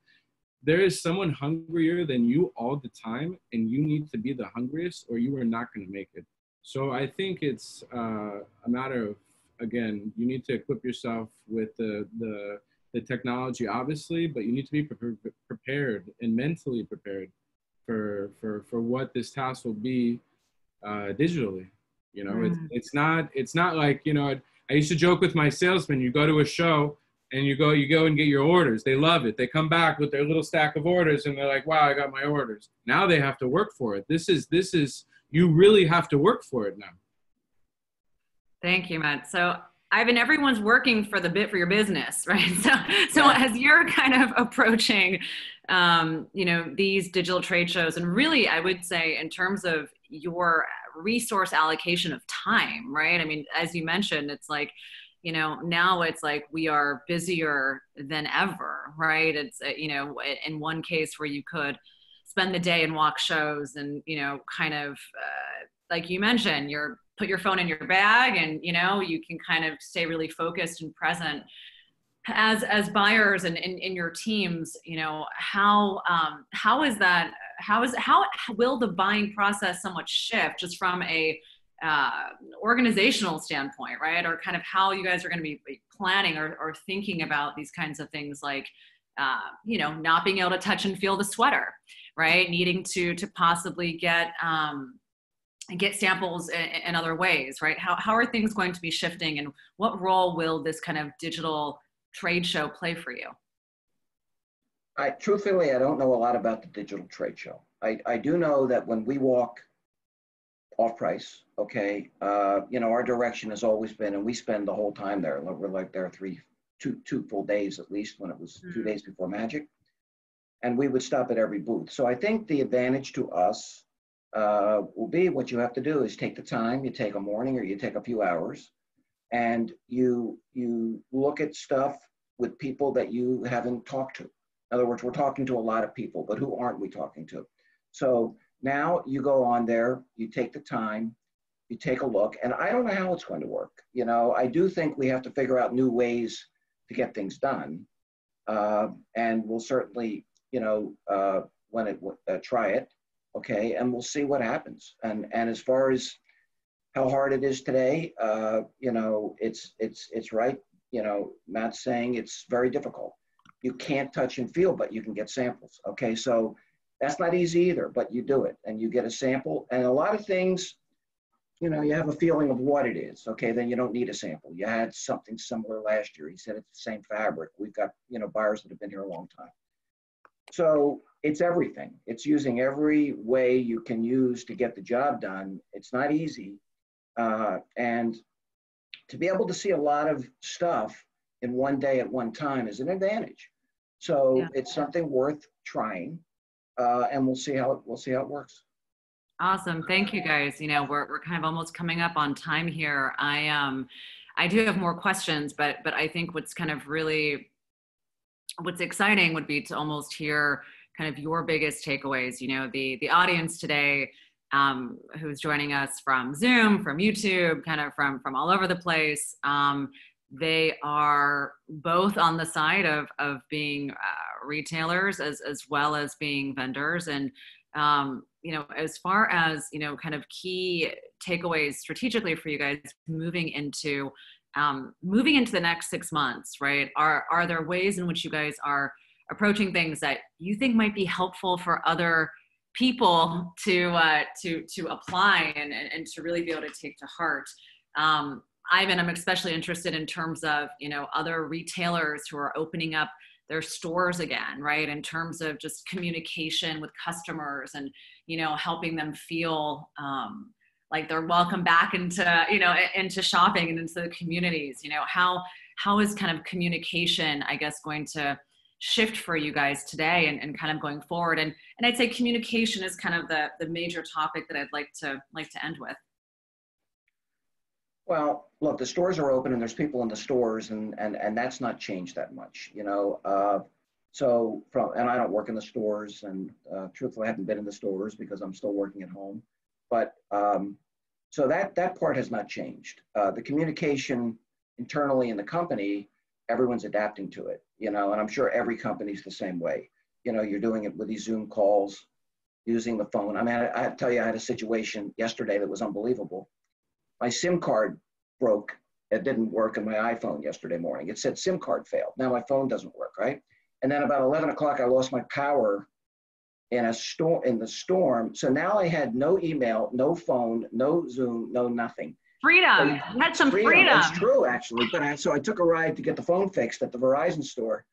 there is someone hungrier than you all the time and you need to be the hungriest or you are not going to make it. So i think it's uh, a matter of again you need to equip yourself with the the the technology obviously but you need to be pre- prepared and mentally prepared for for for what this task will be uh, digitally you know, mm. it's it's not it's not like you know. I used to joke with my salesmen. You go to a show and you go you go and get your orders. They love it. They come back with their little stack of orders and they're like, "Wow, I got my orders." Now they have to work for it. This is this is you really have to work for it now. Thank you, Matt. So Ivan, everyone's working for the bit for your business, (laughs) right? So, so as you're kind of approaching, um, you know, these digital trade shows, and really, I would say, in terms of your resource allocation of time, right? I mean, as you mentioned, it's like, you know, now it's like we are busier than ever, right? It's, uh, you know, in one case where you could spend the day and walk shows and, you know, kind of, uh, like you mentioned, you're put your phone in your bag and, you know, you can kind of stay really focused and present as as buyers and in, in your teams you know how um, how is that how is how will the buying process somewhat shift just from a uh, organizational standpoint right? Or kind of how you guys are going to be planning or, or thinking about these kinds of things like uh, you know not being able to touch and feel the sweater right? Needing to to possibly get um, get samples in, in other ways right? How, how are things going to be shifting and what role will this kind of digital trade show play for you? I truthfully, I don't know a lot about the digital trade show. I, I do know that when we walk off price, okay, uh, you know, our direction has always been, and we spend the whole time there. We're like there three, two, two full days at least when it was mm-hmm. two days before Magic, and we would stop at every booth. So I think the advantage to us uh, will be what you have to do is take the time. You take a morning or you take a few hours, and you you look at stuff with people that you haven't talked to. In other words, we're talking to a lot of people, but who aren't we talking to? So now you go on there, you take the time, you take a look, and I don't know how it's going to work. You know, I do think we have to figure out new ways to get things done, uh, and we'll certainly, you know, uh, when it uh, try it, okay, and we'll see what happens. And and as far as how hard it is today, uh, you know, it's it's it's right. You know, Matt's saying it's very difficult. You can't touch and feel, but you can get samples. Okay, so That's not easy either, but you do it and you get a sample. And a lot of things, you know, you have a feeling of what it is. Okay, then you don't need a sample. You had something similar last year. He said it's the same fabric. We've got, you know, buyers that have been here a long time. So it's everything. It's using every way you can use to get the job done. It's not easy. Uh, and to be able to see a lot of stuff in one day at one time is an advantage. So Yeah. it's something worth trying, uh, and we'll see how it, we'll see how it works. Awesome. Thank you guys. You know, we're, we're kind of almost coming up on time here. I um I do have more questions, but but I think what's kind of really what's exciting would be to almost hear kind of your biggest takeaways. You know, the the audience today um, who's joining us from Zoom, from YouTube, kind of from from all over the place. Um, they are both on the side of of being uh, retailers as as well as being vendors and um, you know as far as you know kind of key takeaways strategically for you guys moving into um, moving into the next six months right are are there ways in which you guys are approaching things that you think might be helpful for other people to uh, to to apply and, and to really be able to take to heart um, Ivan, I'm especially interested in terms of you know other retailers who are opening up their stores again, right? In terms of just communication with customers and you know helping them feel um, like they're welcome back into you know into shopping and into the communities. You know how how is kind of communication, I guess, going to shift for you guys today and, and kind of going forward? And and I'd say communication is kind of the the major topic that I'd like to like to end with. Well, look, the stores are open and there's people in the stores and, and, and that's not changed that much, you know. Uh, so from, and I don't work in the stores and uh, truthfully I haven't been in the stores because I'm still working at home. But um, so that, that part has not changed. Uh, the communication internally in the company, everyone's adapting to it, you know, and I'm sure every company's the same way. You know, you're doing it with these Zoom calls, using the phone. I mean, I, I tell you, I had a situation yesterday that was unbelievable my SIM card broke. It didn't work on my iPhone yesterday morning. It said SIM card failed. Now my phone doesn't work, right? And then about 11 o'clock, I lost my power in a storm in the storm. So now I had no email, no phone, no Zoom, no nothing. Freedom. You had some freedom. freedom. That's true, actually. But I, so I took a ride to get the phone fixed at the Verizon store.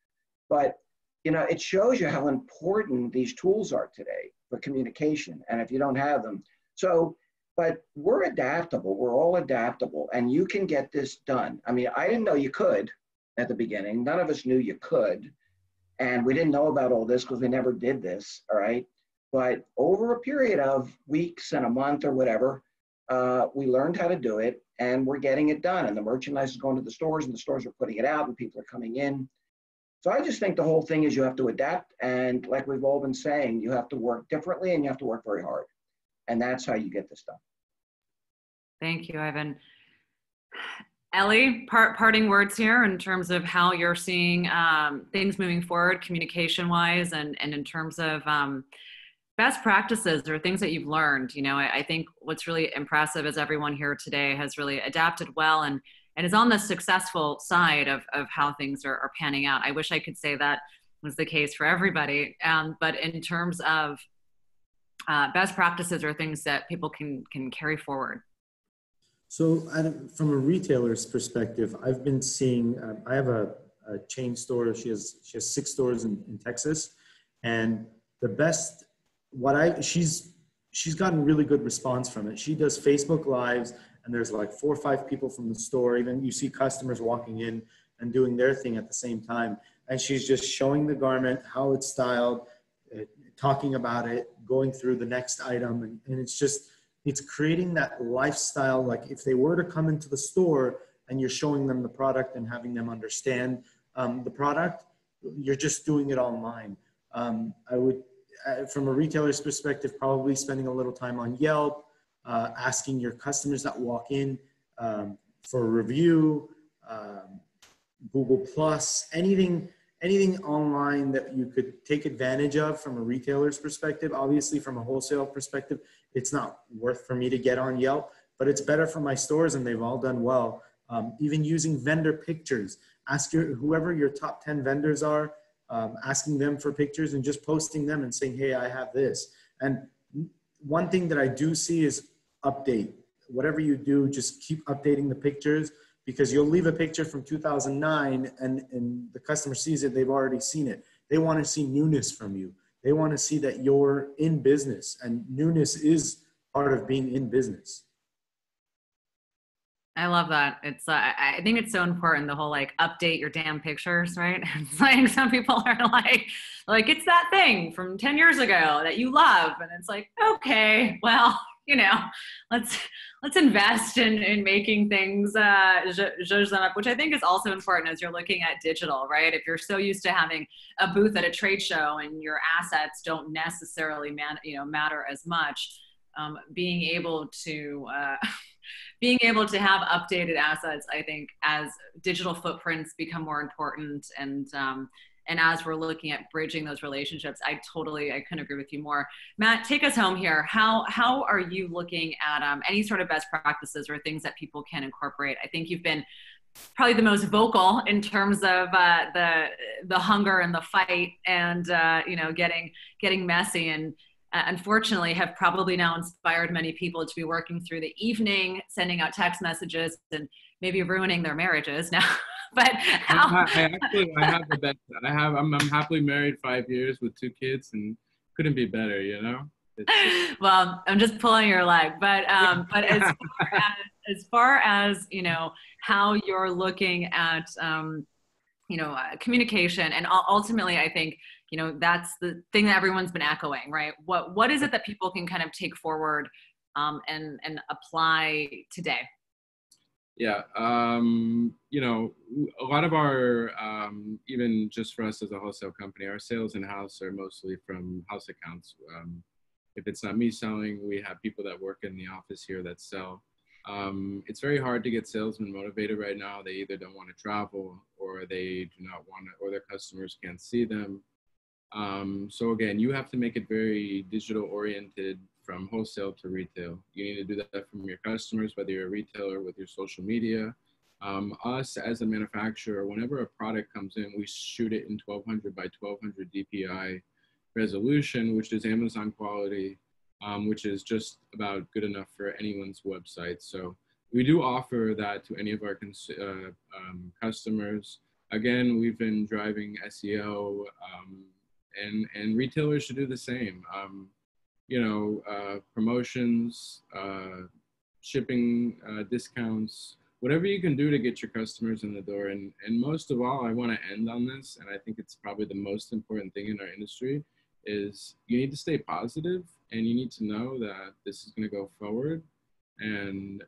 But you know, it shows you how important these tools are today for communication. And if you don't have them, so but we're adaptable. We're all adaptable, and you can get this done. I mean, I didn't know you could at the beginning. None of us knew you could. And we didn't know about all this because we never did this. All right. But over a period of weeks and a month or whatever, uh, we learned how to do it and we're getting it done. And the merchandise is going to the stores and the stores are putting it out and people are coming in. So I just think the whole thing is you have to adapt. And like we've all been saying, you have to work differently and you have to work very hard. And that's how you get this done. Thank you, Ivan. Ellie, part, parting words here in terms of how you're seeing um, things moving forward, communication wise, and, and in terms of um, best practices or things that you've learned. You know, I, I, think what's really impressive is everyone here today has really adapted well and, and is on the successful side of, of how things are, are panning out. I wish I could say that was the case for everybody. Um, but in terms of uh, best practices or things that people can, can carry forward. So, from a retailer's perspective, I've been seeing. Um, I have a, a, chain store. She has she has six stores in, in Texas, and the best. What I she's she's gotten really good response from it. She does Facebook lives, and there's like four or five people from the store. Even you see customers walking in and doing their thing at the same time, and she's just showing the garment, how it's styled, uh, talking about it, going through the next item, and, and it's just it's creating that lifestyle like if they were to come into the store and you're showing them the product and having them understand um, the product you're just doing it online um, i would uh, from a retailer's perspective probably spending a little time on yelp uh, asking your customers that walk in um, for a review um, google plus anything anything online that you could take advantage of from a retailer's perspective obviously from a wholesale perspective it's not worth for me to get on Yelp, but it's better for my stores and they've all done well. Um, even using vendor pictures, ask your, whoever your top 10 vendors are, um, asking them for pictures and just posting them and saying, hey, I have this. And one thing that I do see is update. Whatever you do, just keep updating the pictures because you'll leave a picture from 2009 and, and the customer sees it, they've already seen it. They want to see newness from you. They want to see that you're in business and newness is part of being in business. I love that. It's uh, I think it's so important the whole like update your damn pictures, right? (laughs) It's like some people are like like it's that thing from 10 years ago that you love and it's like okay, well, (laughs) you know, let's let's invest in in making things uh zhuzh them up, which I think is also important as you're looking at digital, right? If you're so used to having a booth at a trade show and your assets don't necessarily man, you know, matter as much, um, being able to uh, (laughs) being able to have updated assets, I think, as digital footprints become more important and um, and as we're looking at bridging those relationships, I totally I couldn't agree with you more. Matt, take us home here. How how are you looking at um, any sort of best practices or things that people can incorporate? I think you've been probably the most vocal in terms of uh, the the hunger and the fight and uh, you know getting getting messy and uh, unfortunately have probably now inspired many people to be working through the evening, sending out text messages and maybe ruining their marriages now. (laughs) but how- I, I, actually I have the best. I have I'm, I'm happily married five years with two kids and couldn't be better. You know. (laughs) well, I'm just pulling your leg, but um, but as (laughs) far as, as far as you know how you're looking at um, you know uh, communication and ultimately, I think you know that's the thing that everyone's been echoing right? What what is it that people can kind of take forward um, and and apply today? Yeah um, you know a lot of our um, even just for us as a wholesale company our sales in house are mostly from house accounts. Um, if it's not me selling we have people that work in the office here that sell. Um, it's very hard to get salesmen motivated right now. They either don't want to travel or they do not want to or their customers can't see them um, so again, you have to make it very digital oriented from wholesale to retail. You need to do that from your customers, whether you're a retailer with your social media. Um, us as a manufacturer, whenever a product comes in, we shoot it in 1200 by 1200 DPI resolution, which is Amazon quality, um, which is just about good enough for anyone's website. So we do offer that to any of our uh, um, customers. Again, we've been driving SEO, um, and and retailers should do the same. Um, you know, uh, promotions, uh, shipping uh, discounts, whatever you can do to get your customers in the door. And and most of all, I want to end on this, and I think it's probably the most important thing in our industry is you need to stay positive and you need to know that this is going to go forward and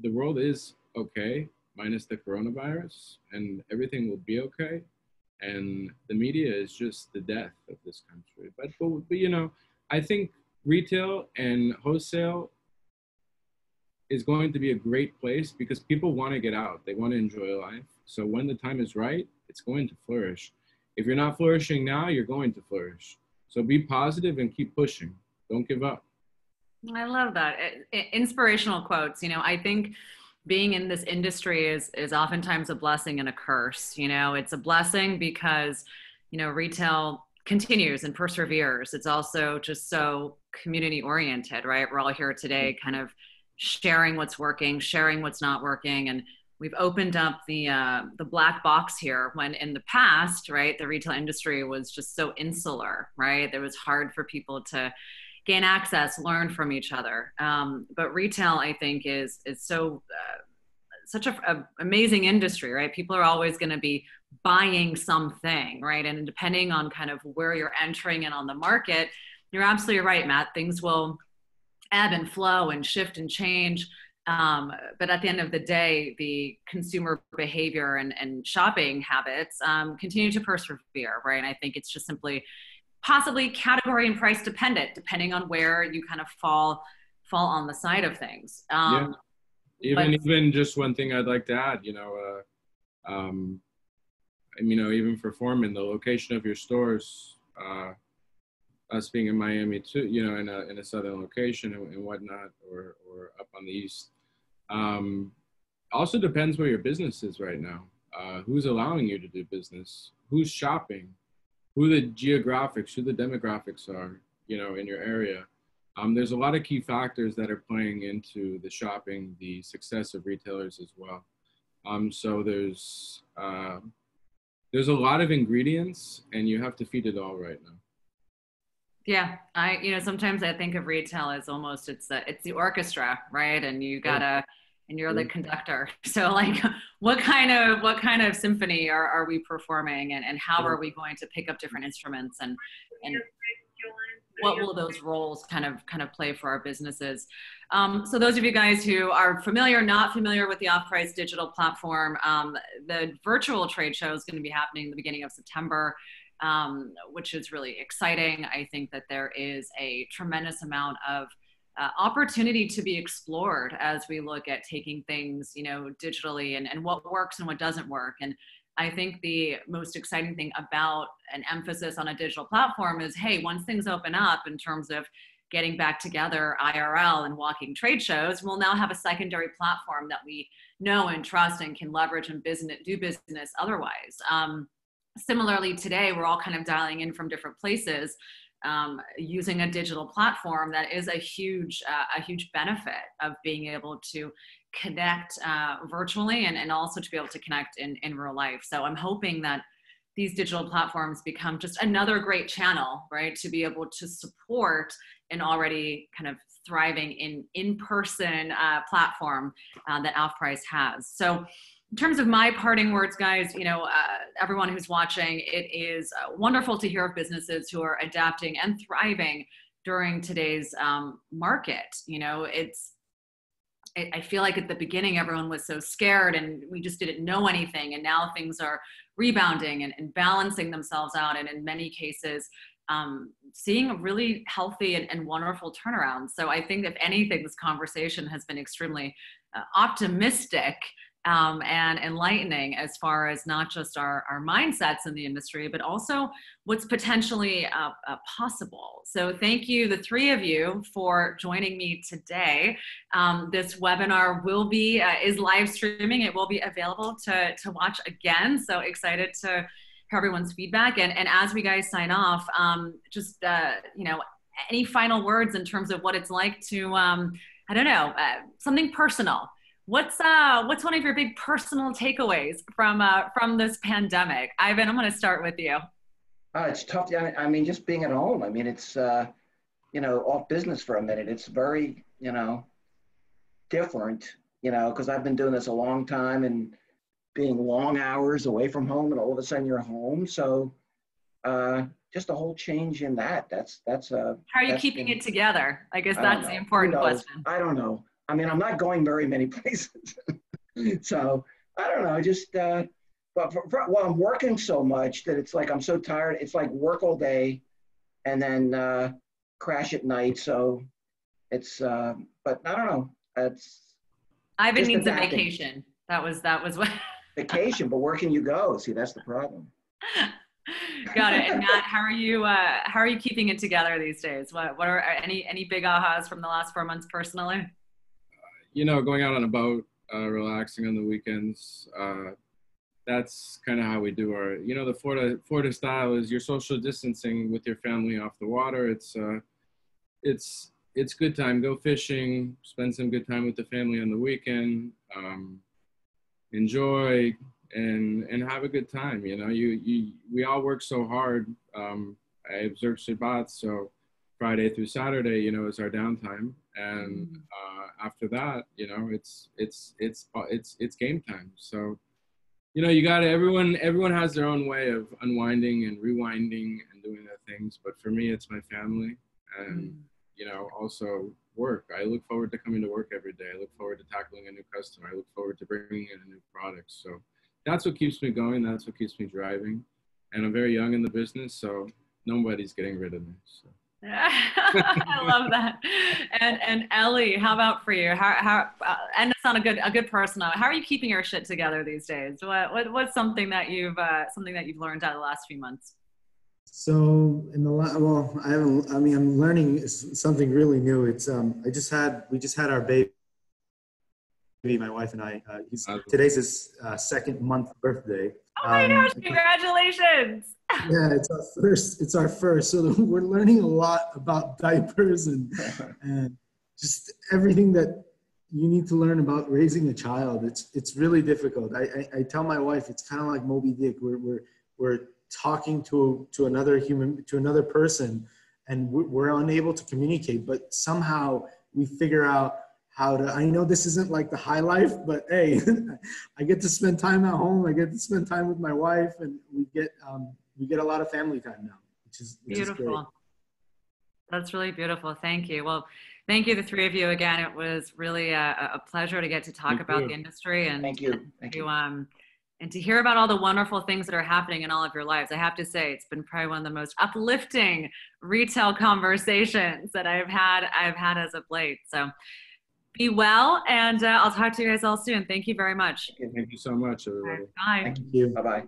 the world is okay minus the coronavirus and everything will be okay and the media is just the death of this country. But, but, but you know, I think retail and wholesale is going to be a great place because people want to get out. They want to enjoy life. So when the time is right, it's going to flourish. If you're not flourishing now, you're going to flourish. So be positive and keep pushing. Don't give up. I love that. Inspirational quotes. You know, I think being in this industry is is oftentimes a blessing and a curse you know? It's a blessing because you know retail continues and perseveres. It's also just so community oriented right? We're all here today kind of sharing what's working sharing what's not working and we've opened up the uh, the black box here when in the past right the retail industry was just so insular right? It was hard for people to gain access, learn from each other. Um, but retail, I think, is is so uh, such a, amazing industry, right? People are always going to be buying something, right? And depending on kind of where you're entering in on the market, you're absolutely right, Matt. Things will ebb and flow and shift and change. Um, but at the end of the day, the consumer behavior and, and shopping habits um, continue to persevere, right? And I think it's just simply possibly category and price dependent, depending on where you kind of fall fall on the side of things. Um, yeah. Even but, even just one thing I'd like to add, you know, uh, um, you know, even for Forman, the location of your stores, uh, us being in Miami too, you know, in a in a southern location and, and whatnot, or or up on the east. Um, also depends where your business is right now. Uh, who's allowing you to do business? Who's shopping? Who the geographics, who the demographics are, you know, in your area. Um, there's a lot of key factors that are playing into the shopping, the success of retailers as well. Um, so there's uh, there's a lot of ingredients, and you have to feed it all right now. Yeah, I you know sometimes I think of retail as almost it's the it's the orchestra, right? And you gotta and you're the conductor. (laughs) So like what kind of what kind of symphony are, are we performing and, and how are we going to pick up different instruments and and what will those roles kind of kind of play for our businesses? Um, so those of you guys who are familiar not familiar with the off-price digital platform um, the virtual trade show is going to be happening the beginning of september um, which is really exciting. I think that there is a tremendous amount of uh, opportunity to be explored as we look at taking things you know digitally and, and what works and what doesn't work and I think the most exciting thing about an emphasis on a digital platform is hey, once things open up in terms of getting back together IRL and walking trade shows, we'll now have a secondary platform that we know and trust and can leverage and business do business otherwise. Um, similarly, today we're all kind of dialing in from different places. Um, using a digital platform that is a huge uh, a huge benefit of being able to connect uh, virtually and, and also to be able to connect in, in real life. So I'm hoping that these digital platforms become just another great channel, right, to be able to support an already kind of thriving in in-person uh, platform uh, that Off-Price has. So in terms of my parting words, guys, you know, uh, everyone who's watching, it is uh, wonderful to hear of businesses who are adapting and thriving during today's um, market. You know, it's I feel like at the beginning everyone was so scared and we just didn't know anything. And now things are rebounding and, and balancing themselves out. And in many cases, um, seeing a really healthy and, and, wonderful turnaround. So I think, if anything, this conversation has been extremely uh, optimistic um, and enlightening as far as not just our, our mindsets in the industry, but also what's potentially uh, uh, possible. So, thank you, the three of you, for joining me today. Um, this webinar will be uh, is live streaming. It will be available to to watch again. So excited to hear everyone's feedback. And and as we guys sign off, um, just uh, you know, any final words in terms of what it's like to um, I don't know uh, something personal What's uh what's one of your big personal takeaways from uh from this pandemic? Ivan, I'm going to start with you. Uh, it's tough. I mean, just being at home. I mean, it's uh, you know off business for a minute. It's very you know different. You know, because I've been doing this a long time and being long hours away from home, and all of a sudden you're home. So uh, just a whole change in that. That's that's uh. How are you keeping been, it together? I guess that's the important question. I don't know. I mean, I'm not going very many (laughs) places. so I don't know, I just, uh, but for, for, well, I'm working so much that it's like I'm so tired. It's like work all day and then uh, crash at night. So it's, uh, but I don't know. It's. Ivan needs a vacation. That was, that was what. (laughs) vacation, but where can you go? See, that's the problem. Got it. And (laughs) Matt, how are you? Uh, how are you keeping it together these days? What What are any any big ahas from the last four months personally? You know, going out on a boat, uh, relaxing on the weekends. Uh, that's kind of how we do our, you know, the Florida Florida style is your social distancing with your family off the water. It's uh, it's it's good time. Go fishing, spend some good time with the family on the weekend. Um, enjoy and and have a good time. You know, you you we all work so hard. Um, I observe Shabbat, so Friday through Saturday, you know, is our downtime, and mm. uh, after that, you know, it's it's it's it's it's game time. So, you know, you got everyone everyone has their own way of unwinding and rewinding and doing their things. But for me, it's my family, and mm. you know, also work. I look forward to coming to work every day. I look forward to tackling a new customer. I look forward to bringing in a new product. So that's what keeps me going. That's what keeps me driving. And I'm very young in the business, so nobody's getting rid of me. So. (laughs) I love that. And and Ellie, how about for you? How how uh, and it's on a good a good person. How are you keeping your shit together these days? What, what what's something that you've uh, something that you've learned out of the last few months? So in the la- well, I haven't. I mean, I'm learning something really new. It's um, I just had we just had our baby my wife and I. Uh, he's, Awesome. today's his uh, second month birthday. Oh my Um, gosh, congratulations. (laughs) Yeah, it's our first. It's our first. So (laughs) we're learning a lot about diapers and (laughs) and just everything that you need to learn about raising a child. It's it's really difficult. I I, I tell my wife it's kind of like Moby Dick. We're we're we're talking to to another human to another person, and we're, we're unable to communicate. But somehow we figure out how to. I know this isn't like the high life, but hey, (laughs) I get to spend time at home. I get to spend time with my wife, and we get um, we get a lot of family time now, which is which is great. Beautiful. That's really beautiful. Thank you. Well, thank you, the three of you again. It was really a, a pleasure to get to talk Thank about you. the industry and Thank you. and Thank to you. um and to hear about all the wonderful things that are happening in all of your lives. I have to say, it's been probably one of the most uplifting retail (laughs) conversations that I've had I've had as of late. So be well, and uh, I'll talk to you guys all soon. Thank you very much. Thank you so much, everybody. right, Bye. Thank you. Bye bye.